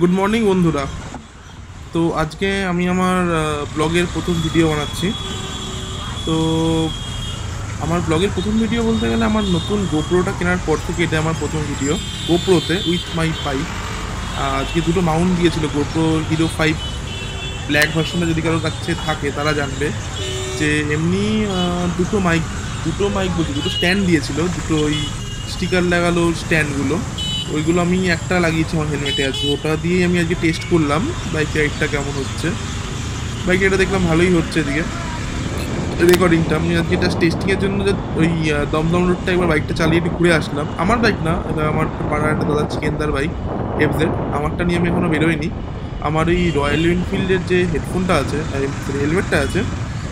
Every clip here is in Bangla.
গুড মর্নিং বন্ধুরা। তো আজকে আমি আমার ব্লগের প্রথম ভিডিও বানাচ্ছি। তো আমার ব্লগের প্রথম ভিডিও বলতে গেলে আমার নতুন গোপ্রোটা কেনার পর থেকে এটা আমার প্রথম ভিডিও গোপ্রোতে উইথ মাই ফাইভ আজকে দুটো মাউন্ট দিয়েছিল গোপ্রো হিরো ফাইভ ব্ল্যাক ভার্সনটা যদি কারোর কাছে থাকে তারা জানবে যে এমনি দুটো মাইক দুটো মাইক বলছি, দুটো স্ট্যান্ড দিয়েছিল, দুটো ওই স্টিকার লাগালো স্ট্যান্ডগুলো ওইগুলো আমি একটা লাগিয়েছি আমার হেলমেটে আজকে। ওটা দিয়ে আমি আজকে টেস্ট করলাম বাইক রাইডটা কেমন হচ্ছে। বাইক রাইডটা দেখলাম ভালোই হচ্ছে এদিকে। রেকর্ডিংটা আমি আজকে জাস্ট টেস্টিংয়ের জন্য যে ওই দমদম রোডটা একবার বাইকটা চালিয়ে একটু ঘুরে আসলাম। আমার বাইক না, এটা আমার পাড়ার একটা দাদা চিকেনদার বাইক এফজেড আমারটা নিয়ে আমি এখনও বেরোইনি। আমার এই রয়্যাল এনফিল্ডের যে হেডফোনটা আছে হেলমেটটা আছে,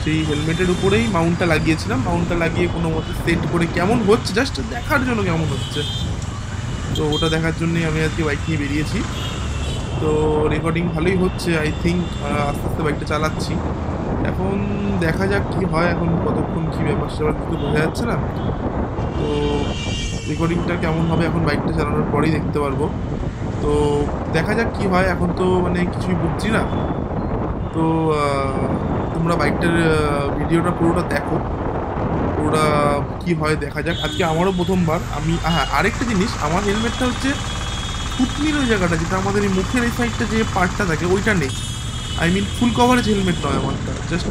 সেই হেলমেটের উপরেই মাউন্টটা লাগিয়েছিলাম। মাউন্টটা লাগিয়ে কোনো মতে সেট করে কেমন হচ্ছে জাস্ট দেখার জন্য কেমন হচ্ছে। তো ওটা দেখার জন্যই আমি আজকে বাইক নিয়ে বেরিয়েছি। তো রেকর্ডিং ভালোই হচ্ছে আই থিঙ্ক আস্তে আস্তে বাইকটা চালাচ্ছি। এখন দেখা যাক কি হয়, এখন কতক্ষণ কী ব্যাপার সেবার কিছু বোঝা যাচ্ছে না। তো রেকর্ডিংটা কেমন হবে এখন বাইকটা চালানোর পরেই দেখতে পারব। তো দেখা যাক কি হয়, এখন তো মানে কিছুই বুঝছি না। তো তোমরা বাইকটার ভিডিওটা পুরোটা দেখো। পুরোটা কি হয় দেখা যাক। আজকে আমারও প্রথমবার। আমি হ্যাঁ আরেকটা জিনিস, আমার হেলমেটটা হচ্ছে থুতনির ওই জায়গাটা, যেটা আমাদের এই মুখের এই সাইডটা যে পার্টটা থাকে, ওইটা নেই। I mean full coverage helmet নয় আমারটা জাস্ট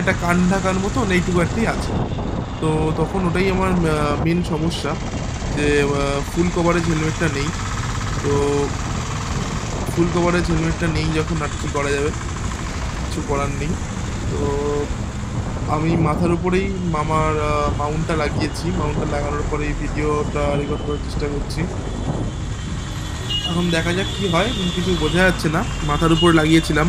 একটা কান ঢাকার মতো এইটুকু একটাই আছে। তো তখন ওটাই আমার মেন সমস্যা যে ফুল কভারেজ হেলমেটটা নেই। তো ফুল কভারেজ হেলমেটটা নেই যখন আর কি করা যাবে, কিছু করার নেই। তো আমি মাথার উপরেই মামার মাউন্টটা লাগিয়েছি। মাউন্টটা লাগানোর পরে এই ভিডিওটা রেকর্ড করার চেষ্টা করছি। এখন দেখা যাক কি হয় কিছু বোঝা যাচ্ছে না। মাথার উপর লাগিয়েছিলাম।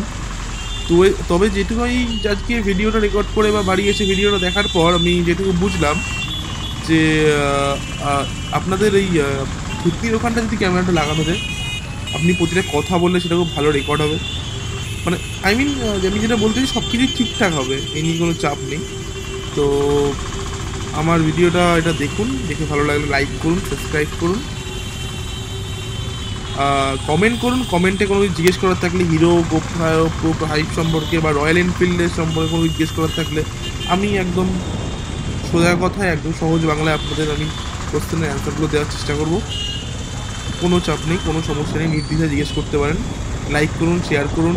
তো তবে যেটুকু এই আজকে ভিডিওটা রেকর্ড করে বা বাড়ি এসে ভিডিওটা দেখার পর আমি যেটুকু বুঝলাম যে আপনাদের এই থুতনির ওখানটা যদি ক্যামেরাটা লাগানো যায়, আপনি প্রতিটা কথা বললে সেটা খুব ভালো রেকর্ড হবে। মানে আই মিন আমি যেটা বলতে চাই সব কিছুই ঠিকঠাক হবে, এই নিয়ে কোনো চাপ নেই। তো, আমার ভিডিওটা এটা দেখুন, দেখে ভালো লাগলে লাইক করুন সাবস্ক্রাইব করুন। কমেন্ট করুন কমেন্টে কোনো কিছু জিজ্ঞেস করার থাকলে হিরো গোপ্রায় প্রো হাইপ সম্পর্কে বা রয়্যাল এনফিল্ডের সম্পর্কে কোনো জিজ্ঞেস করার থাকলে, আমি একদম সোজা কথায়, একদম সহজ বাংলায় আপনাদের আমি কোশ্চেনের অ্যান্সারগুলো দেওয়ার চেষ্টা করব। কোনো চাপ নেই, কোনো সমস্যা নেই, নির্দ্বিধায় জিজ্ঞেস করতে পারেন। লাইক করুন শেয়ার করুন।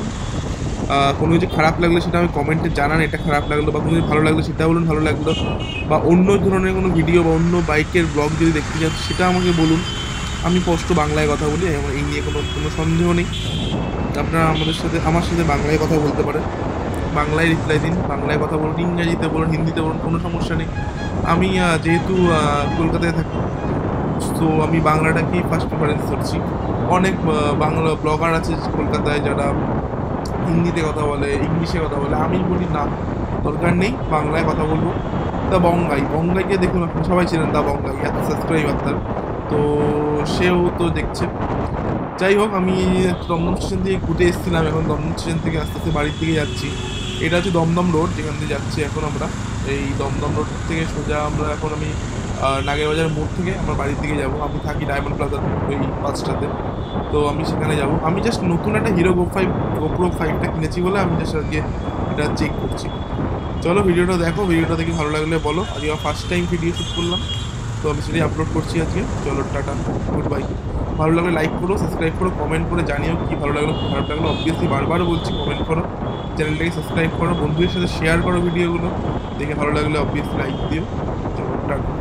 কোনো কিছু খারাপ লাগলে সেটা আমি কমেন্টে জানান, এটা খারাপ লাগল বা কোনো কিছু ভালো লাগল সেটা বলুন, ভালো লাগল। বা অন্য ধরনের কোনো ভিডিও বা অন্য বাইকের ব্লগ যদি দেখতে চান, সেটা আমাকে বলুন। আমি স্পষ্ট বাংলায় কথা বলি আমার এই নিয়ে কোনো কোনো সন্দেহ নেই। আপনারা আমাদের সাথে, আমার সাথে বাংলায় কথা বলতে পারেন। বাংলায় রিপ্লাই দিন, বাংলায় কথা বলুন, ইংরাজিতে বলুন, হিন্দিতে বলুন, কোনো সমস্যা নেই। আমি যেহেতু কলকাতায় থাকি, তো আমি বাংলাটাকেই ফার্স্ট প্রিফারেন্স করছি অনেক বাংলা ব্লগার আছে কলকাতায় যারা হিন্দিতে কথা বলে, ইংলিশে কথা বলে, আমি বলি না, দরকার নেই, বাংলায় কথা বলব। দা বঙ্গাই, বঙ্গাইকে দেখুন আপনি, সবাই ছিলেন দা বঙ্গাই, এত সাবস্ক্রাইবার তার তো সেও তো দেখছে। যাই হোক, আমি দমদম স্টেশন থেকে ঘুরে এসেছিলাম, এখন দমদম স্টেশন থেকে আস্তে আস্তে বাড়ির দিকে যাচ্ছি। এটা হচ্ছে দমদম রোড, যেখান দিয়ে যাচ্ছি এখন আমরা। এই দমদম রোড থেকে সোজা আমরা এখন আমি নাগেরবাজার মোড় থেকে আমার বাড়ির দিকে যাব। আমি থাকি ডায়মন্ড প্লাজার ওই পাঁচটাতে তো আমি সেখানে যাব। আমি জাস্ট নতুন একটা হিরো গো ফাইভ গোপ্রো ফাইভটা কিনেছি বলে আমি জাস্ট আজকে এটা চেক করছি। চলো, ভিডিওটা দেখো। ভিডিওটা দেখে ভালো লাগলে বলো। আজকে ফার্স্ট টাইম ভিডিও শ্যুট করলাম। তো আমি সেটাই আপলোড করছি আজকে। চলো, টাটা গুড বাই ভালো লাগলে লাইক করো সাবস্ক্রাইব করো কমেন্ট করে জানিও কী ভালো লাগল খারাপ লাগল। অবভিয়াসলি বারবার বলছি কমেন্ট করো চ্যানেলটাকে সাবস্ক্রাইব করো, বন্ধুদের সাথে শেয়ার করো ভিডিওগুলো দেখে ভালো লাগলে অবভিয়াসলি লাইক দিও। চলো, টাটা।